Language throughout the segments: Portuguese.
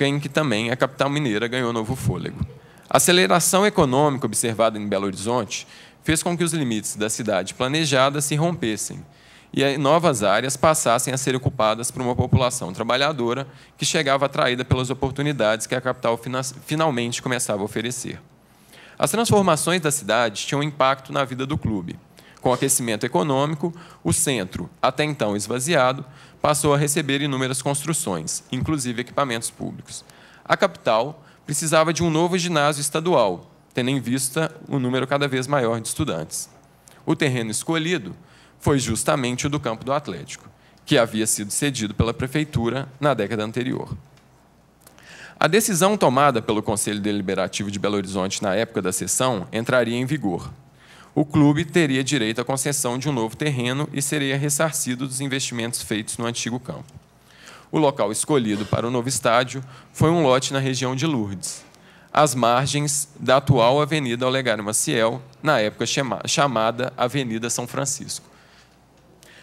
época em que também a capital mineira ganhou novo fôlego. A aceleração econômica observada em Belo Horizonte fez com que os limites da cidade planejada se rompessem e novas áreas passassem a ser ocupadas por uma população trabalhadora que chegava atraída pelas oportunidades que a capital finalmente começava a oferecer. As transformações da cidade tinham impacto na vida do clube. Com o aquecimento econômico, o centro, até então esvaziado, passou a receber inúmeras construções, inclusive equipamentos públicos. A capital precisava de um novo ginásio estadual, tendo em vista o número cada vez maior de estudantes. O terreno escolhido foi justamente o do campo do Atlético, que havia sido cedido pela prefeitura na década anterior. A decisão tomada pelo Conselho Deliberativo de Belo Horizonte na época da sessão entraria em vigor. O clube teria direito à concessão de um novo terreno e seria ressarcido dos investimentos feitos no antigo campo. O local escolhido para o novo estádio foi um lote na região de Lourdes, às margens da atual Avenida Olegário Maciel, na época chamada Avenida São Francisco.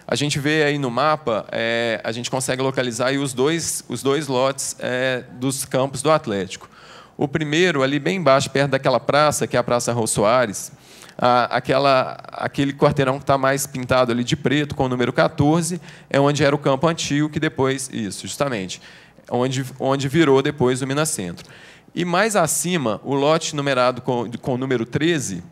A gente vê aí no mapa, é, a gente consegue localizar os, dois, os dois lotes é, dos campos do Atlético. O primeiro, ali bem embaixo, perto daquela praça, que é a Praça Rô Soares, aquela, aquele quarteirão que está mais pintado ali de preto, com o número 14, é onde era o campo antigo, que depois, isso, justamente, onde, onde virou depois o Minas Centro. E mais acima, o lote numerado com, com o número 13,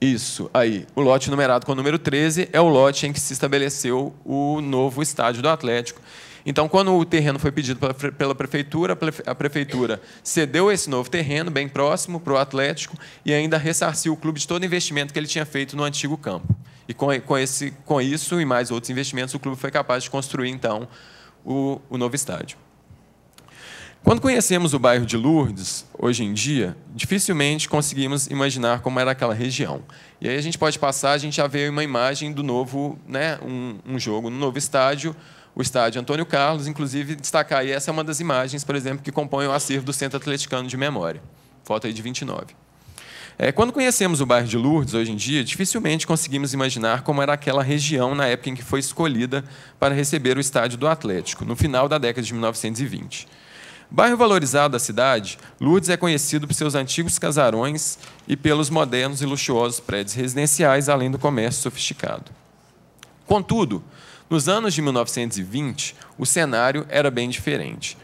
isso, aí. O lote numerado com o número 13 é o lote em que se estabeleceu o novo estádio do Atlético. Então, quando o terreno foi pedido pela prefeitura, a prefeitura cedeu esse novo terreno, bem próximo, para o Atlético, e ainda ressarciu o clube de todo o investimento que ele tinha feito no antigo campo. E com, esse, com isso e mais outros investimentos, o clube foi capaz de construir, então, o, o novo estádio. Quando conhecemos o bairro de Lourdes, hoje em dia, dificilmente conseguimos imaginar como era aquela região. E aí a gente pode passar, a gente já vê uma imagem do novo, né, um, um jogo no novo estádio, o estádio Antônio Carlos, inclusive destacar aí, essa é uma das imagens, por exemplo, que compõem o acervo do Centro Atleticano de Memória. Foto aí de 29. É, quando conhecemos o bairro de Lourdes, hoje em dia, dificilmente conseguimos imaginar como era aquela região na época em que foi escolhida para receber o estádio do Atlético, no final da década de 1920. Bairro valorizado da cidade, Lourdes é conhecido por seus antigos casarões e pelos modernos e luxuosos prédios residenciais, além do comércio sofisticado. Contudo, nos anos de 1920, o cenário era bem diferente.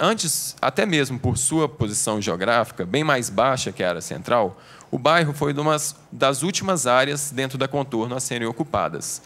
Antes, até mesmo por sua posição geográfica, bem mais baixa que a área central, o bairro foi uma das últimas áreas dentro da contorno a serem ocupadas.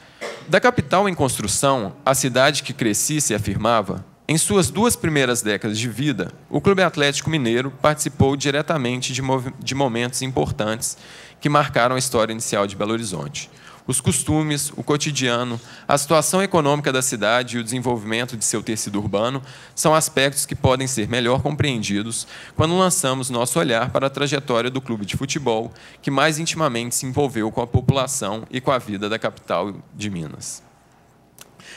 Da capital em construção, a cidade que crescia e se afirmava em suas duas primeiras décadas de vida, o Clube Atlético Mineiro participou diretamente de, de momentos importantes que marcaram a história inicial de Belo Horizonte. Os costumes, o cotidiano, a situação econômica da cidade e o desenvolvimento de seu tecido urbano são aspectos que podem ser melhor compreendidos quando lançamos nosso olhar para a trajetória do clube de futebol, que mais intimamente se envolveu com a população e com a vida da capital de Minas.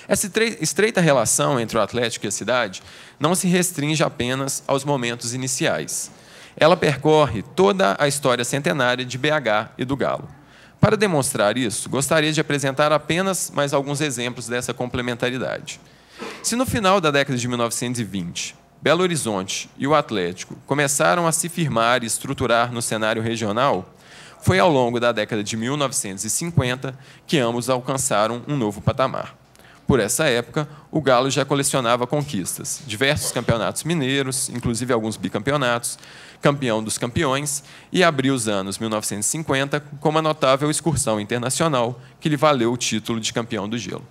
Essa estreita relação entre o Atlético e a cidade não se restringe apenas aos momentos iniciais. Ela percorre toda a história centenária de BH e do Galo. Para demonstrar isso, gostaria de apresentar apenas mais alguns exemplos dessa complementaridade. Se no final da década de 1920, Belo Horizonte e o Atlético começaram a se firmar e estruturar no cenário regional, foi ao longo da década de 1950 que ambos alcançaram um novo patamar. Por essa época, o Galo já colecionava conquistas, diversos campeonatos mineiros, inclusive alguns bicampeonatos, campeão dos campeões, e abriu os anos 1950 com uma notável excursão internacional que lhe valeu o título de campeão do gelo.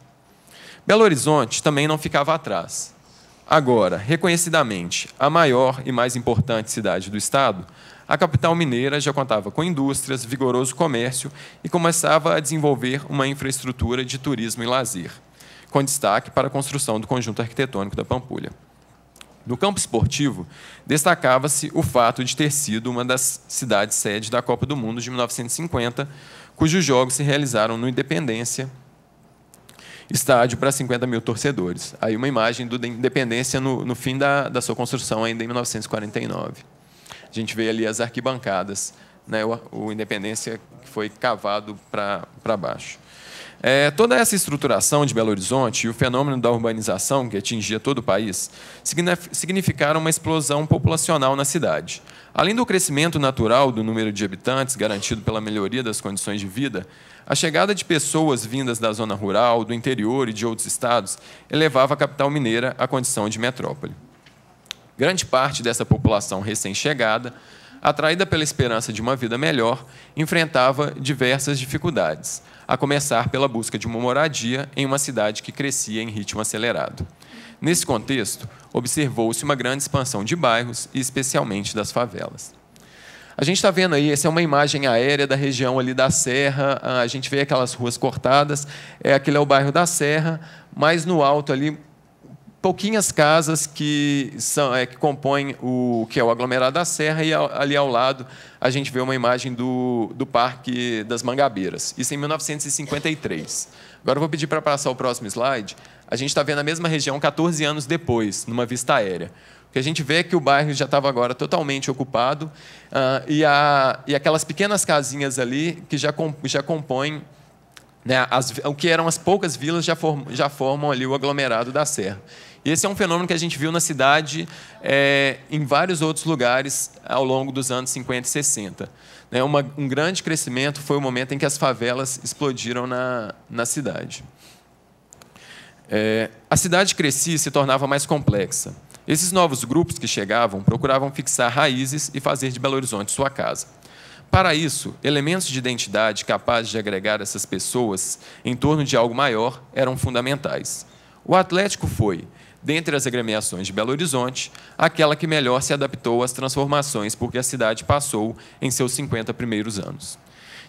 Belo Horizonte também não ficava atrás. Agora, reconhecidamente, a maior e mais importante cidade do estado, a capital mineira já contava com indústrias, vigoroso comércio e começava a desenvolver uma infraestrutura de turismo e lazer com destaque para a construção do conjunto arquitetônico da Pampulha. No campo esportivo, destacava-se o fato de ter sido uma das cidades sede da Copa do Mundo de 1950, cujos jogos se realizaram no Independência, estádio para 50 mil torcedores. Aí uma imagem do Independência no, no fim da, da sua construção, ainda em 1949. A gente vê ali as arquibancadas, né, o, o Independência foi cavado para baixo. É, toda essa estruturação de Belo Horizonte e o fenômeno da urbanização, que atingia todo o país, significaram uma explosão populacional na cidade. Além do crescimento natural do número de habitantes, garantido pela melhoria das condições de vida, a chegada de pessoas vindas da zona rural, do interior e de outros estados elevava a capital mineira à condição de metrópole. Grande parte dessa população recém-chegada, atraída pela esperança de uma vida melhor, enfrentava diversas dificuldades, a começar pela busca de uma moradia em uma cidade que crescia em ritmo acelerado. Nesse contexto, observou-se uma grande expansão de bairros e especialmente das favelas. A gente está vendo aí, essa é uma imagem aérea da região ali da Serra, a gente vê aquelas ruas cortadas, é, aquele é o bairro da Serra, mas no alto ali, pouquinhas casas que, são, é, que compõem o que é o aglomerado da Serra, e ali ao lado a gente vê uma imagem do, do Parque das Mangabeiras, isso em 1953. Agora eu vou pedir para passar o próximo slide. A gente está vendo a mesma região 14 anos depois, numa vista aérea que a gente vê que o bairro já estava agora totalmente ocupado uh, e, a, e aquelas pequenas casinhas ali que já, já compõem né, as, o que eram as poucas vilas já, form, já formam ali o aglomerado da Serra. E esse é um fenômeno que a gente viu na cidade é, em vários outros lugares ao longo dos anos 50 e 60. Né, uma, um grande crescimento foi o momento em que as favelas explodiram na, na cidade. É, a cidade crescia e se tornava mais complexa. Esses novos grupos que chegavam procuravam fixar raízes e fazer de Belo Horizonte sua casa. Para isso, elementos de identidade capazes de agregar essas pessoas em torno de algo maior eram fundamentais. O Atlético foi, dentre as agremiações de Belo Horizonte, aquela que melhor se adaptou às transformações porque a cidade passou em seus 50 primeiros anos.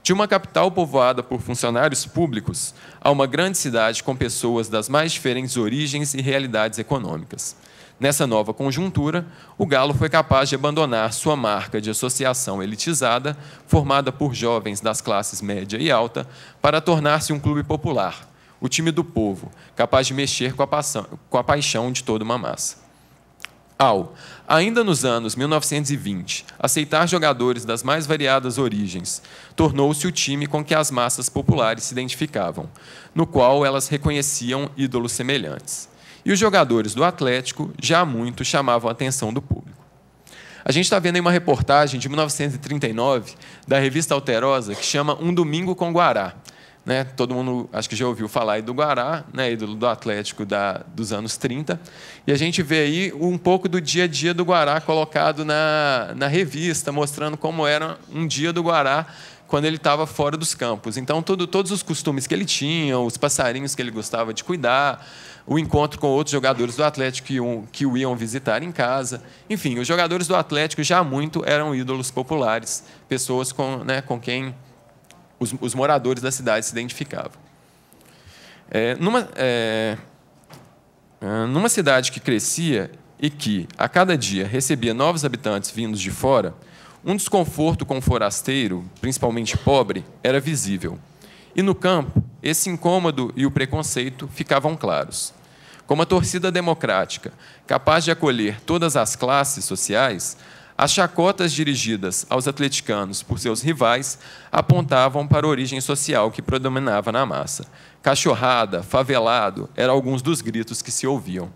De uma capital povoada por funcionários públicos a uma grande cidade com pessoas das mais diferentes origens e realidades econômicas. Nessa nova conjuntura, o Galo foi capaz de abandonar sua marca de associação elitizada, formada por jovens das classes média e alta, para tornar-se um clube popular, o time do povo, capaz de mexer com a, paixão, com a paixão de toda uma massa. Ao, ainda nos anos 1920, aceitar jogadores das mais variadas origens, tornou-se o time com que as massas populares se identificavam, no qual elas reconheciam ídolos semelhantes. E os jogadores do Atlético já muito chamavam a atenção do público. A gente está vendo aí uma reportagem de 1939 da revista Alterosa que chama Um Domingo com Guará. Né? Todo mundo acho que já ouviu falar do Guará, né? do, do Atlético da, dos anos 30. E a gente vê aí um pouco do dia a dia do Guará colocado na, na revista, mostrando como era um dia do Guará quando ele estava fora dos campos. Então, todo, todos os costumes que ele tinha, os passarinhos que ele gostava de cuidar, o encontro com outros jogadores do Atlético que, um, que o iam visitar em casa. Enfim, os jogadores do Atlético já muito eram ídolos populares, pessoas com, né, com quem os, os, moradores da cidade se identificavam. É, numa, é, é, numa cidade que crescia e que, a cada dia, recebia novos habitantes vindos de fora, um desconforto com o forasteiro, principalmente pobre, era visível. E no campo, esse incômodo e o preconceito ficavam claros. Como a torcida democrática, capaz de acolher todas as classes sociais, as chacotas dirigidas aos atleticanos por seus rivais apontavam para a origem social que predominava na massa. Cachorrada, favelado, eram alguns dos gritos que se ouviam.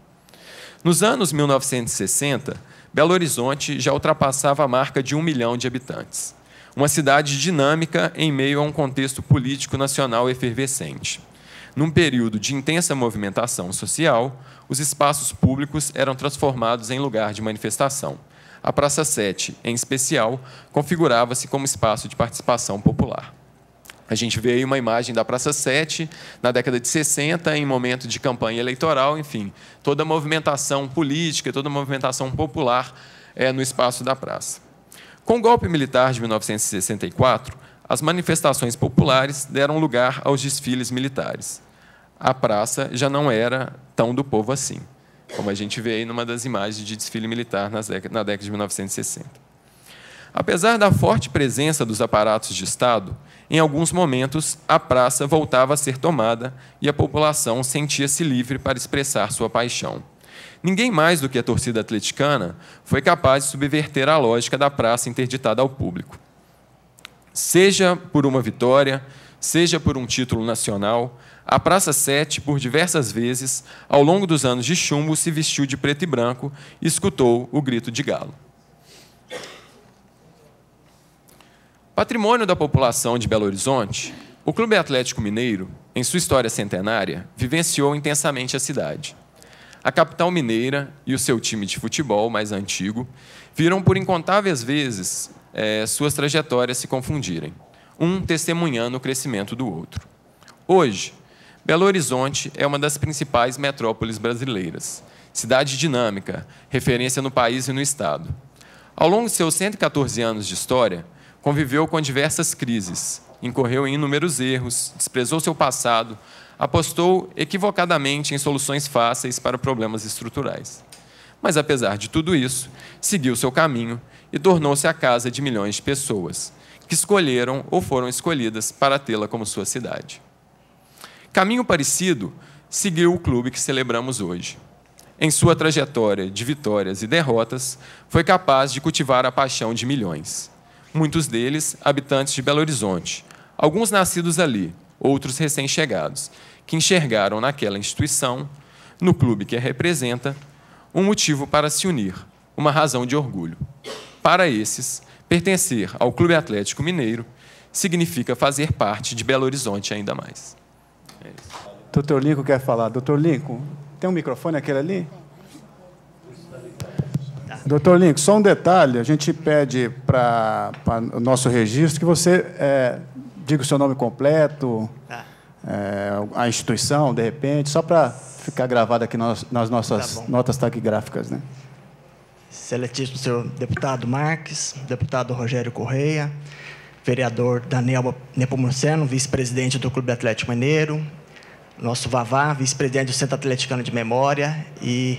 Nos anos 1960, Belo Horizonte já ultrapassava a marca de um milhão de habitantes uma cidade dinâmica em meio a um contexto político nacional efervescente. Num período de intensa movimentação social, os espaços públicos eram transformados em lugar de manifestação. A Praça 7, em especial, configurava-se como espaço de participação popular. A gente vê aí uma imagem da Praça 7, na década de 60, em momento de campanha eleitoral, enfim, toda a movimentação política, toda a movimentação popular é, no espaço da praça. Com o golpe militar de 1964, as manifestações populares deram lugar aos desfiles militares. A praça já não era tão do povo assim, como a gente vê aí numa das imagens de desfile militar na década de 1960. Apesar da forte presença dos aparatos de Estado, em alguns momentos a praça voltava a ser tomada e a população sentia-se livre para expressar sua paixão. Ninguém mais do que a torcida atleticana foi capaz de subverter a lógica da praça interditada ao público. Seja por uma vitória, seja por um título nacional, a Praça 7, por diversas vezes, ao longo dos anos de chumbo, se vestiu de preto e branco e escutou o grito de galo. Patrimônio da população de Belo Horizonte, o Clube Atlético Mineiro, em sua história centenária, vivenciou intensamente a cidade. A capital mineira e o seu time de futebol mais antigo viram por incontáveis vezes é, suas trajetórias se confundirem, um testemunhando o crescimento do outro. Hoje, Belo Horizonte é uma das principais metrópoles brasileiras, cidade dinâmica, referência no país e no Estado. Ao longo de seus 114 anos de história, conviveu com diversas crises, incorreu em inúmeros erros, desprezou seu passado, apostou equivocadamente em soluções fáceis para problemas estruturais. Mas, apesar de tudo isso, seguiu seu caminho e tornou-se a casa de milhões de pessoas, que escolheram ou foram escolhidas para tê-la como sua cidade. Caminho parecido seguiu o clube que celebramos hoje. Em sua trajetória de vitórias e derrotas, foi capaz de cultivar a paixão de milhões. Muitos deles habitantes de Belo Horizonte, alguns nascidos ali, outros recém-chegados, que enxergaram naquela instituição, no clube que a representa, um motivo para se unir, uma razão de orgulho. Para esses, pertencer ao Clube Atlético Mineiro significa fazer parte de Belo Horizonte ainda mais. É Doutor Lincoln quer falar. Doutor Lincoln, tem um microfone aquele ali? Doutor Lincoln, só um detalhe. A gente pede para o nosso registro que você é, diga o seu nome completo, tá. é, a instituição, de repente, só para ficar gravado aqui nas, nas nossas tá notas taquigráficas. Né? Excelentíssimo senhor deputado Marques, deputado Rogério Correia, vereador Daniel Nepomuceno, vice-presidente do Clube Atlético Mineiro, nosso Vavá, vice-presidente do Centro Atleticano de Memória e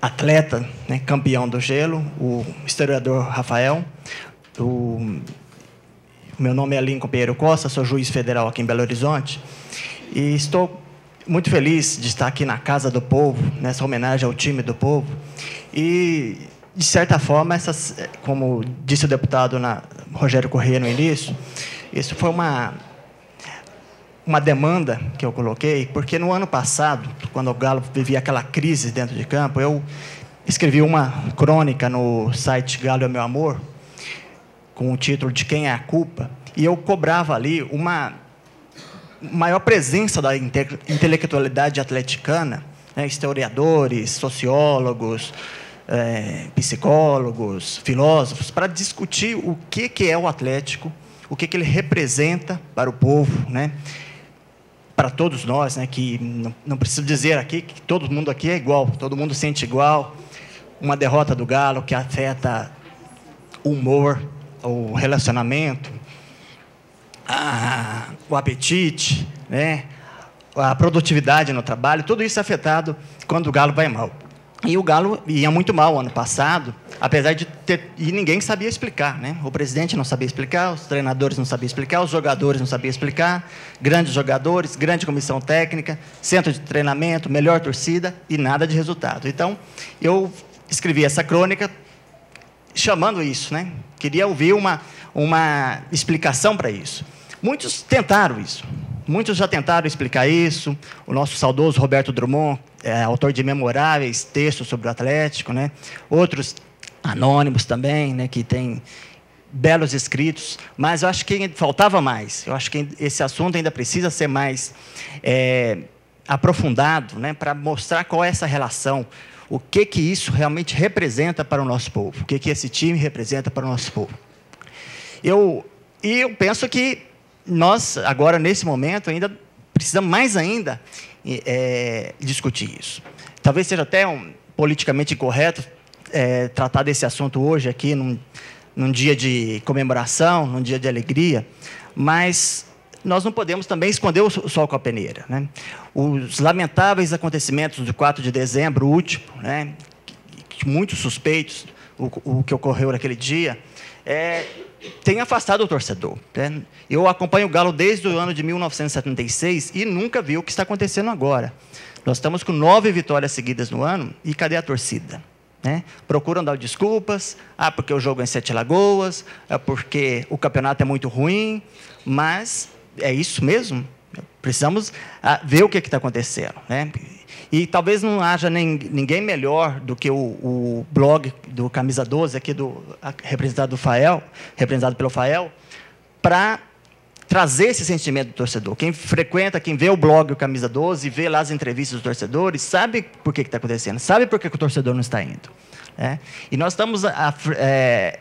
atleta, né, campeão do gelo, o historiador Rafael, o meu nome é Lincoln Pinheiro Costa, sou juiz federal aqui em Belo Horizonte e estou muito feliz de estar aqui na Casa do Povo, nessa homenagem ao time do povo. E, de certa forma, essas, como disse o deputado na, Rogério Corrêa no início, isso foi uma, uma demanda que eu coloquei, porque no ano passado, quando o Galo vivia aquela crise dentro de campo, eu escrevi uma crônica no site Galo é Meu Amor, com o título de Quem é a Culpa, e eu cobrava ali uma maior presença da intelectualidade atleticana, né, historiadores, sociólogos, é, psicólogos, filósofos, para discutir o que, que é o Atlético, o que, que ele representa para o povo, né, para todos nós, né, que não, não preciso dizer aqui que todo mundo aqui é igual, todo mundo sente igual. Uma derrota do Galo que afeta o humor, o relacionamento, a, o apetite, né? a produtividade no trabalho, tudo isso é afetado quando o Galo vai mal. E o Galo ia muito mal ano passado, apesar de ter. E ninguém sabia explicar, né? O presidente não sabia explicar, os treinadores não sabiam explicar, os jogadores não sabiam explicar, grandes jogadores, grande comissão técnica, centro de treinamento, melhor torcida e nada de resultado. Então, eu escrevi essa crônica chamando isso, né? Queria ouvir uma, uma explicação para isso. Muitos tentaram isso. Muitos já tentaram explicar isso. O nosso saudoso Roberto Drummond, é, autor de memoráveis textos sobre o Atlético, né? Outros anônimos também, né? Que tem belos escritos. Mas eu acho que faltava mais. Eu acho que esse assunto ainda precisa ser mais é, aprofundado, né? Para mostrar qual é essa relação o que que isso realmente representa para o nosso povo, o que que esse time representa para o nosso povo. Eu e eu penso que nós agora nesse momento ainda precisamos mais ainda é, discutir isso. Talvez seja até um, politicamente incorreto é, tratar desse assunto hoje aqui num, num dia de comemoração, num dia de alegria, mas nós não podemos também esconder o sol com a peneira. Né? Os lamentáveis acontecimentos do 4 de dezembro, último, né? muitos suspeitos, o, o, que ocorreu naquele dia, é, tem afastado o torcedor. Né? Eu acompanho o Galo desde o ano de 1976 e nunca vi o que está acontecendo agora. Nós estamos com nove vitórias seguidas no ano e cadê a torcida? Né? Procuram dar desculpas, ah, porque o jogo é em Sete Lagoas, é porque o campeonato é muito ruim, mas é isso mesmo. Precisamos ah, ver o que está acontecendo. Né? E talvez não haja nem, ninguém melhor do que o, o, blog do Camisa 12, aqui do, representado, do Fael, representado pelo Fael, para trazer esse sentimento do torcedor. Quem frequenta, quem vê o blog o Camisa 12, vê lá as entrevistas dos torcedores, sabe por que está acontecendo, sabe por que, que, o torcedor não está indo. Né? E nós estamos a, é,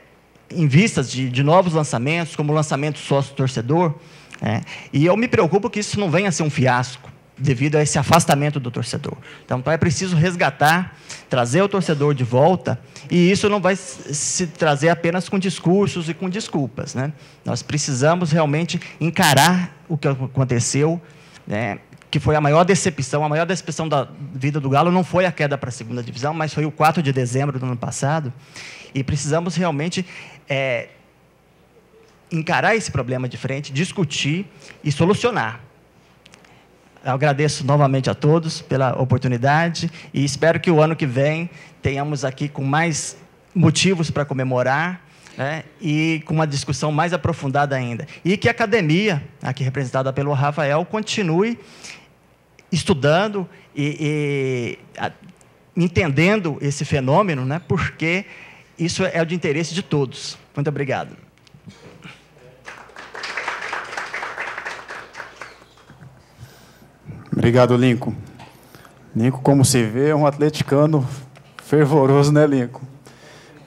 em vistas de, de, novos lançamentos, como o lançamento sócio-torcedor, né? e eu me preocupo que isso não venha a ser um fiasco devido a esse afastamento do torcedor. Então, é preciso resgatar, trazer o torcedor de volta, e isso não vai se trazer apenas com discursos e com desculpas. Né? Nós precisamos realmente encarar o que aconteceu, né? que foi a maior decepção, a maior decepção da vida do Galo não foi a queda para a segunda divisão, mas foi o 4 de dezembro do ano passado, e precisamos realmente é, encarar esse problema de frente, discutir e solucionar. Agradeço novamente a todos pela oportunidade e espero que o ano que vem tenhamos aqui com mais motivos para comemorar né, e com uma discussão mais aprofundada ainda. E que a academia, aqui representada pelo Rafael, continue estudando e, e a, entendendo esse fenômeno, né, porque isso é de interesse de todos. Muito obrigado. Obrigado, Lincoln. Lincoln, como se vê, é um atleticano fervoroso, né, Lincoln?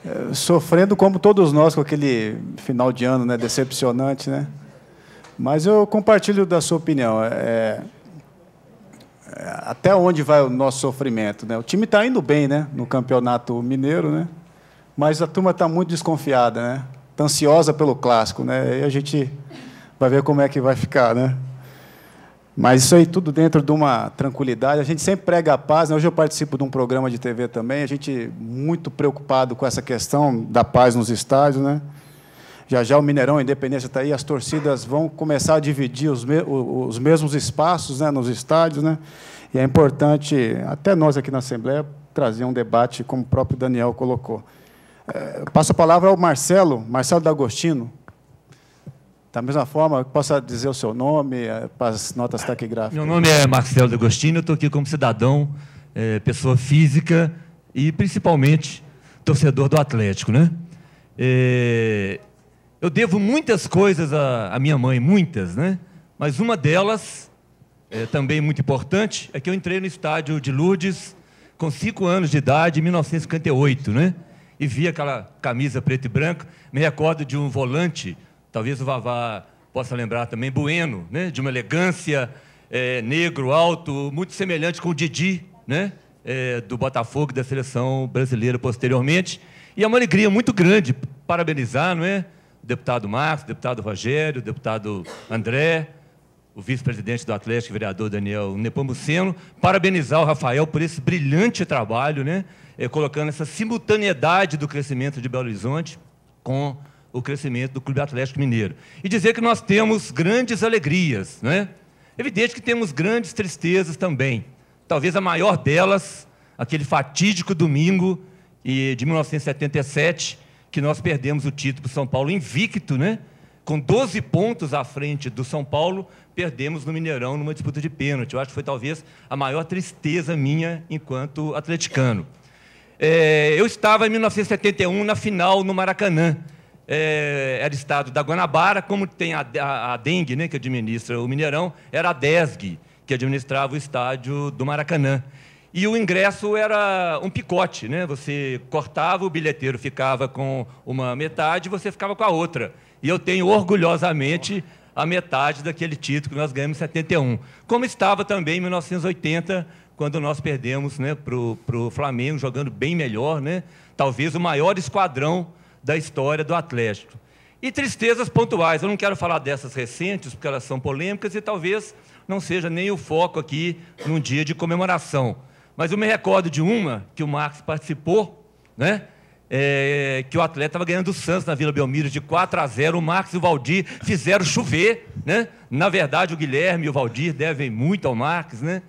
É, sofrendo como todos nós com aquele final de ano, né, decepcionante, né? Mas eu compartilho da sua opinião. É, é, até onde vai o nosso sofrimento, né? O time está indo bem, né, no campeonato mineiro, né? Mas a turma está muito desconfiada, né? Está ansiosa pelo clássico, né? E a gente vai ver como é que vai ficar, né? Mas isso aí tudo dentro de uma tranquilidade. A gente sempre prega a paz. Né? Hoje eu participo de um programa de TV também. A gente muito preocupado com essa questão da paz nos estádios, né? Já já o Mineirão, a Independência está aí. As torcidas vão começar a dividir os, me os mesmos espaços, né, nos estádios, né? E é importante, até nós aqui na Assembleia, trazer um debate, como o próprio Daniel colocou. É, passo a palavra ao Marcelo, Marcelo D'Agostino. Da mesma forma, possa dizer o seu nome eh, para as notas taquigráficas. Meu nome é Marcelo D'Agostino, estou aqui como cidadão, é, pessoa física e, principalmente, torcedor do Atlético. Né? É, eu devo muitas coisas à, à, minha mãe, muitas, né? mas uma delas, é, também muito importante, é que eu entrei no estádio de Lourdes com cinco anos de idade, em 1958, né? e vi aquela camisa preta e branca. Me recordo de um volante talvez o Vavá possa lembrar também, Bueno, né? de uma elegância, é, negro, alto, muito semelhante com o Didi, né? É, do Botafogo da seleção brasileira posteriormente. E é uma alegria muito grande parabenizar, não é? O deputado Marcos, o deputado Rogério, o deputado André, o vice-presidente do Atlético, vereador Daniel Nepomuceno, parabenizar o Rafael por esse brilhante trabalho, né? É, colocando essa simultaneidade do crescimento de Belo Horizonte com o crescimento do Clube Atlético Mineiro. E dizer que nós temos grandes alegrias, não é? Evidente que temos grandes tristezas também. Talvez a maior delas, aquele fatídico domingo de 1977, que nós perdemos o título do São Paulo invicto, né? Com 12 pontos à frente do São Paulo, perdemos no Mineirão numa disputa de pênalti. Eu acho que foi talvez a maior tristeza minha enquanto atleticano. É, eu estava em 1971 na final no Maracanã é, era estado da Guanabara, como tem a, a, a Dengue, né, que administra o Mineirão, era a DESG, que administrava o estádio do Maracanã. E o ingresso era um picote, né? Você cortava, o bilheteiro ficava com uma metade você ficava com a outra. E eu tenho orgulhosamente a metade daquele título que nós ganhamos em 71. Como estava também em 1980, quando nós perdemos né, para o Flamengo, jogando bem melhor, né? talvez o maior esquadrão da história do Atlético. E tristezas pontuais. Eu não quero falar dessas recentes, porque elas são polêmicas e talvez não seja nem o foco aqui num dia de comemoração. Mas eu me recordo de uma que o Marcos participou, né? É, que o atleta estava ganhando o Santos na Vila Belmiro de 4 a 0. O Marcos e o Valdir fizeram chover. Né? Na verdade, o Guilherme e o Valdir devem muito ao Marcos. Né?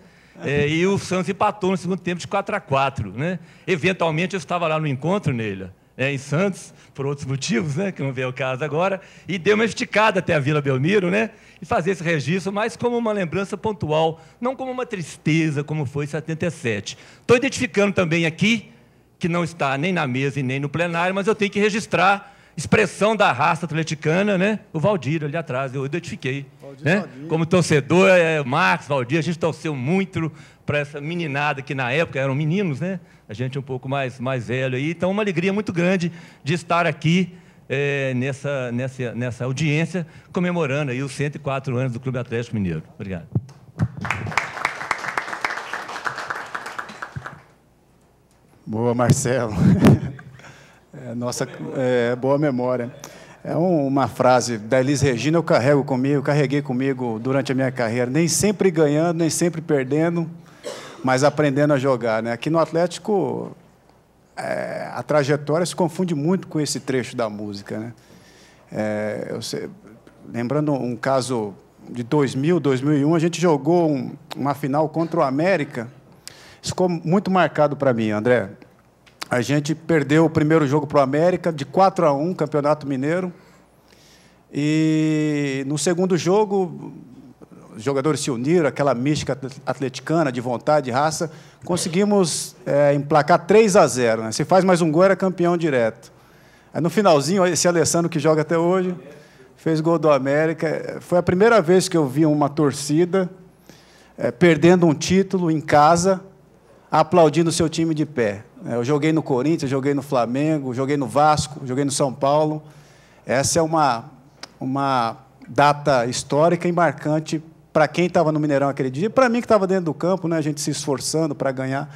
É, e o Santos empatou no segundo tempo de 4 a 4 né? Eventualmente eu estava lá no encontro, Neila, é, em Santos, por outros motivos, né, que não veio o caso agora, e deu uma esticada até a Vila Belmiro, né, e fazer esse registro, mas como uma lembrança pontual, não como uma tristeza, como foi em 77. Estou identificando também aqui, que não está nem na mesa e nem no plenário, mas eu tenho que registrar expressão da raça atleticana, né? O Valdir ali atrás, eu identifiquei. Valdir, né? Valdir. Como torcedor, é, Marcos, Valdir, a gente torceu muito para essa meninada que na época eram meninos, né? A gente um pouco mais, mais velho aí. Então, uma alegria muito grande de estar aqui é, nessa, nessa, nessa audiência, comemorando aí os 104 anos do Clube Atlético Mineiro. Obrigado. Boa, Marcelo. É, nossa, é, boa memória. É uma frase da Elis Regina, eu carrego comigo, carreguei comigo durante a minha carreira, nem sempre ganhando, nem sempre perdendo, mas aprendendo a jogar. Né? Aqui no Atlético, é, a trajetória se confunde muito com esse trecho da música. Né? É, sei, lembrando um caso de 2000, 2001, a gente jogou um, uma final contra o América. Isso ficou muito marcado para mim, André. A gente perdeu o primeiro jogo para o América, de 4 a 1, Campeonato Mineiro. E no segundo jogo, os jogadores se uniram, aquela mística atleticana, de vontade, de raça. Conseguimos é, emplacar 3 a 0. Né? Se faz mais um gol, era campeão direto. Aí no finalzinho, esse Alessandro que joga até hoje, fez gol do América. Foi a primeira vez que eu vi uma torcida é, perdendo um título em casa, aplaudindo o seu time de pé. É, eu joguei no Corinthians, joguei no Flamengo, joguei no Vasco, joguei no São Paulo. Essa é uma, uma data histórica e marcante para quem estava no Mineirão aquele dia, para mim que estava dentro do campo, né, a gente se esforçando para ganhar.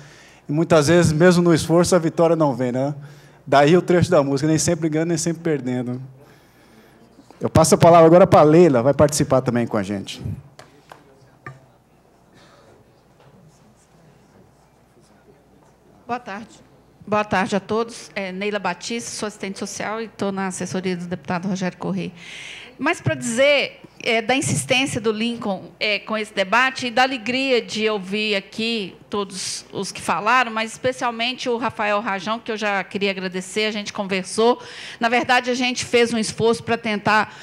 E muitas vezes, mesmo no esforço, a vitória não vem. Né? Daí o trecho da música, nem sempre ganhando, nem sempre perdendo. Eu passo a palavra agora para a Leila, vai participar também com a gente. Boa tarde. Boa tarde a todos. É Neila Batista, sou assistente social e estou na assessoria do deputado Rogério Corrêa. Mas para dizer é, da insistência do Lincoln é, com esse debate e da alegria de ouvir aqui todos os que falaram, mas especialmente o Rafael Rajão, que eu já queria agradecer, a gente conversou. Na verdade, a gente fez um esforço para tentar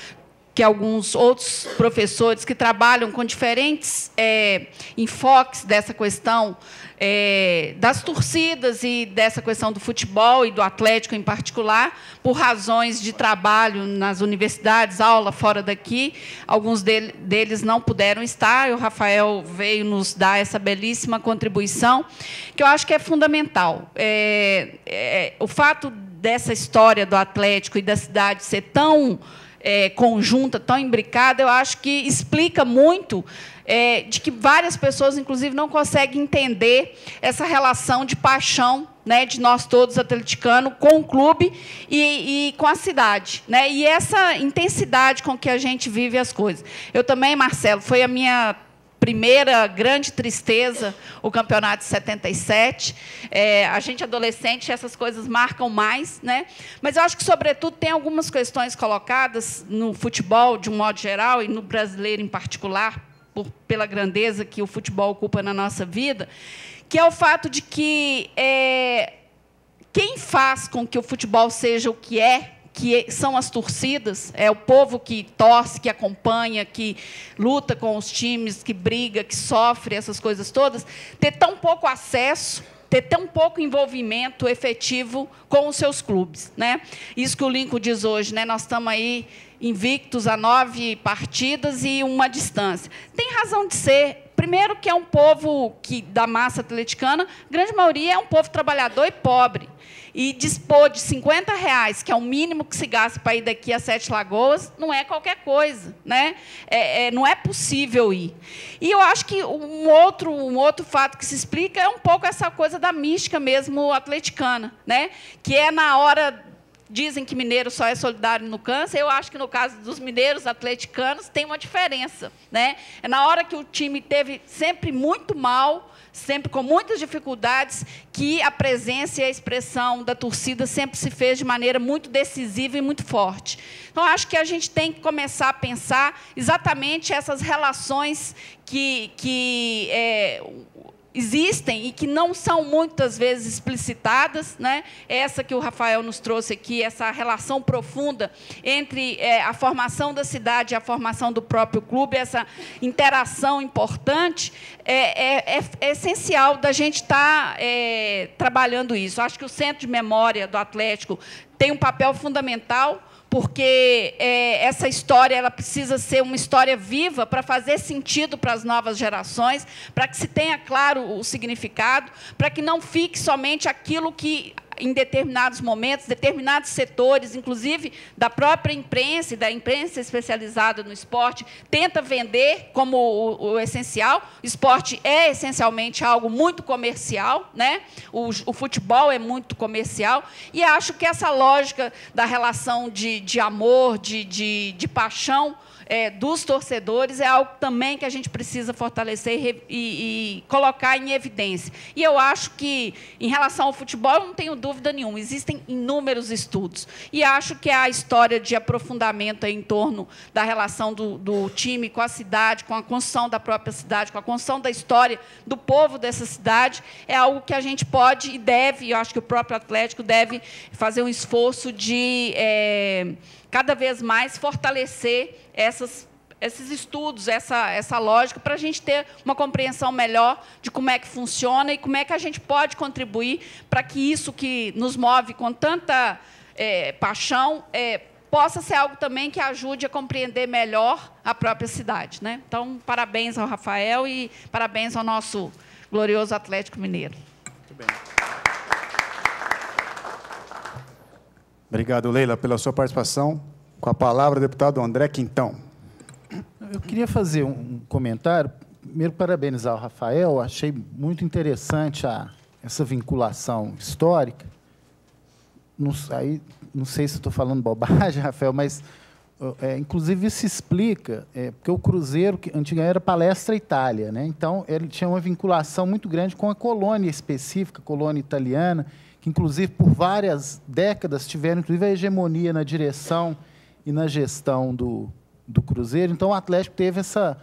que alguns outros professores que trabalham com diferentes é, enfoques dessa questão é, das torcidas e dessa questão do futebol e do Atlético em particular, por razões de trabalho nas universidades, aula fora daqui. Alguns deles não puderam estar, e o Rafael veio nos dar essa belíssima contribuição, que eu acho que é fundamental. É, é, o fato dessa história do Atlético e da cidade ser tão é, conjunta, tão imbricada, eu acho que explica muito é, de que várias pessoas, inclusive, não conseguem entender essa relação de paixão né, de nós todos atleticanos com o clube e, e, com a cidade. Né, e essa intensidade com que a gente vive as coisas. Eu também, Marcelo, foi a minha primeira grande tristeza o campeonato de 77. É, a gente adolescente, essas coisas marcam mais, né? Mas eu acho que, sobretudo, tem algumas questões colocadas no futebol, de um modo geral, e no brasileiro em particular, por, pela grandeza que o futebol ocupa na nossa vida, que é o fato de que é, quem faz com que o futebol seja o que é, que são as torcidas, é o povo que torce, que acompanha, que luta com os times, que briga, que sofre, essas coisas todas, ter tão pouco acesso ter tão pouco envolvimento efetivo com os seus clubes. Né? Isso que o Lincoln diz hoje, né? nós estamos aí invictos a nove partidas e uma distância. Tem razão de ser. Primeiro que é um povo que da massa atleticana, grande maioria é um povo trabalhador e pobre e dispor de 50 reais, que é o mínimo que se gasta para ir daqui a Sete Lagoas, não é qualquer coisa. Né? É, é, não é possível ir. E eu acho que um outro, um outro fato que se explica é um pouco essa coisa da mística mesmo atleticana, né? que é na hora dizem que mineiro só é solidário no câncer. Eu acho que no caso dos mineiros atleticanos tem uma diferença, né? É na hora que o time teve sempre muito mal, sempre com muitas dificuldades, que a presença e a expressão da torcida sempre se fez de maneira muito decisiva e muito forte. Então, acho que a gente tem que começar a pensar exatamente essas relações que, que é, existem e que não são muitas vezes explicitadas, né? Essa que o Rafael nos trouxe aqui, essa relação profunda entre é, a formação da cidade e a formação do próprio clube, essa interação importante, é, é, é, é essencial da gente estar tá, é, trabalhando isso. Acho que o Centro de Memória do Atlético tem um papel fundamental porque é, essa história ela precisa ser uma história viva para fazer sentido para as novas gerações, para que se tenha claro o significado, para que não fique somente aquilo que em determinados momentos, determinados setores, inclusive da própria imprensa e da imprensa especializada no esporte, tenta vender como o, o essencial. O esporte é essencialmente algo muito comercial, né? O, o, futebol é muito comercial, e acho que essa lógica da relação de, de amor, de, de, de paixão, é, dos torcedores é algo também que a gente precisa fortalecer e, e, colocar em evidência. E eu acho que, em relação ao futebol, eu não tenho dúvida nenhuma, existem inúmeros estudos. E acho que a história de aprofundamento em torno da relação do, do time com a cidade, com a construção da própria cidade, com a construção da história do povo dessa cidade, é algo que a gente pode e deve, eu acho que o próprio Atlético deve fazer um esforço de. É, cada vez mais fortalecer essas, esses estudos, essa, essa lógica, para a gente ter uma compreensão melhor de como é que funciona e como é que a gente pode contribuir para que isso que nos move com tanta é, paixão é, possa ser algo também que ajude a compreender melhor a própria cidade. Né? Então, parabéns ao Rafael e parabéns ao nosso glorioso Atlético Mineiro. Muito bem. Obrigado, Leila, pela sua participação. Com a palavra, deputado André Quintão. Eu queria fazer um comentário. Primeiro, parabenizar o Rafael. Achei muito interessante a, essa vinculação histórica. Não, aí, não sei se estou falando bobagem, Rafael, mas, é, inclusive, isso explica, é, porque o Cruzeiro, que antigamente era Palestra Itália, né? então ele tinha uma vinculação muito grande com a colônia específica, a colônia italiana, inclusive por várias décadas tiveram inclusive a hegemonia na direção e na gestão do, do Cruzeiro. Então o Atlético teve essa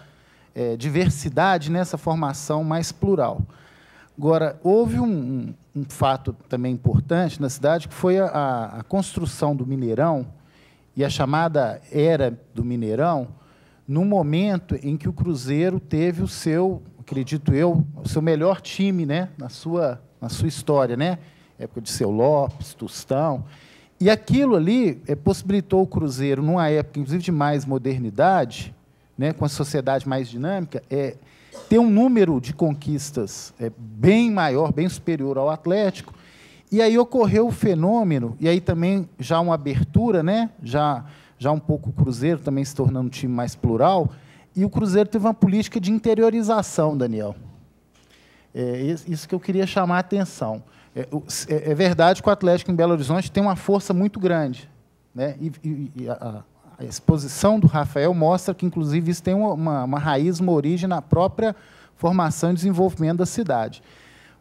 é, diversidade nessa formação mais plural. Agora, houve um, um, um, fato também importante na cidade, que foi a, a, construção do Mineirão e a chamada Era do Mineirão, no momento em que o Cruzeiro teve o seu, acredito eu, o seu melhor time né, na, sua, na sua história. Né? Época de Seu Lopes, Tostão. E aquilo ali é, possibilitou o Cruzeiro, numa época, inclusive, de mais modernidade, né, com a sociedade mais dinâmica, é, ter um número de conquistas é, bem maior, bem superior ao Atlético. E aí ocorreu o fenômeno, e aí também já uma abertura, né, já, já um pouco o Cruzeiro também se tornando um time mais plural, e o Cruzeiro teve uma política de interiorização, Daniel. É isso que eu queria chamar a atenção. É, é, é, verdade que o Atlético em Belo Horizonte tem uma força muito grande. Né? E, e, e a, a, exposição do Rafael mostra que, inclusive, isso tem uma, uma, raiz, uma origem na própria formação e desenvolvimento da cidade.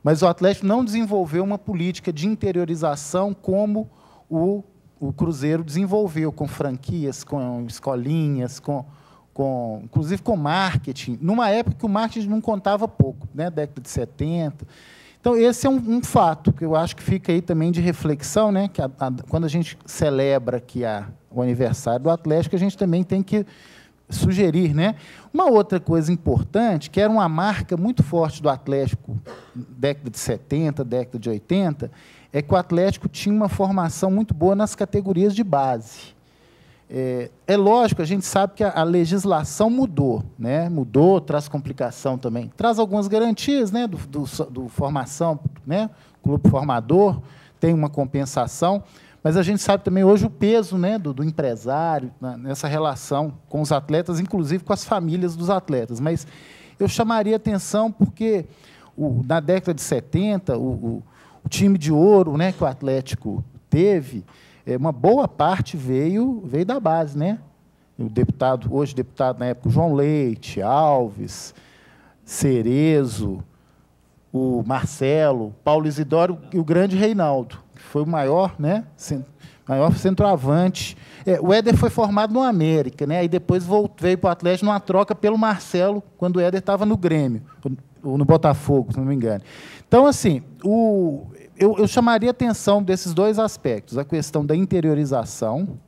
Mas o Atlético não desenvolveu uma política de interiorização como o, o Cruzeiro desenvolveu, com franquias, com escolinhas, com, com, inclusive com marketing, numa época que o marketing não contava pouco, né? década de 70. Então, esse é um, um, fato que eu acho que fica aí também de reflexão, né? que a, a, quando a gente celebra aqui a, o aniversário do Atlético, a gente também tem que sugerir. Né? Uma outra coisa importante, que era uma marca muito forte do Atlético, década de 70, década de 80, é que o Atlético tinha uma formação muito boa nas categorias de base. É, é, lógico, a gente sabe que a, a, legislação mudou, né? mudou, traz complicação também. Traz algumas garantias né? do, do, do formação, né? clube formador, tem uma compensação, mas a gente sabe também hoje o peso né? do, do empresário nessa relação com os atletas, inclusive com as famílias dos atletas. Mas eu chamaria atenção porque o, na década de 70, o, o, o time de ouro né? que o Atlético teve, uma boa parte veio, veio da base, né? O deputado, hoje deputado na época, João Leite, Alves, Cerezo, o Marcelo, Paulo Isidoro e o grande Reinaldo, que foi o maior, né? maior centroavante. É, o Éder foi formado no América, né? Aí depois voltou, veio para o Atlético numa troca pelo Marcelo, quando o Éder estava no Grêmio, ou no Botafogo, se não me engano. Então, assim, o, eu, eu chamaria a atenção desses dois aspectos: a questão da interiorização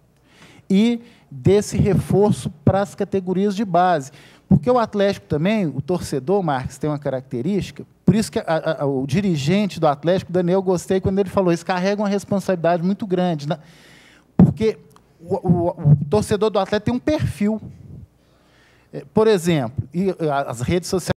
e desse reforço para as categorias de base. Porque o Atlético também, o torcedor, Marques, tem uma característica, por isso que a, a, o dirigente do Atlético, Daniel, gostei quando ele falou isso, carrega uma responsabilidade muito grande. Né? Porque o, o, o torcedor do Atlético tem um perfil. É, por exemplo, e as redes sociais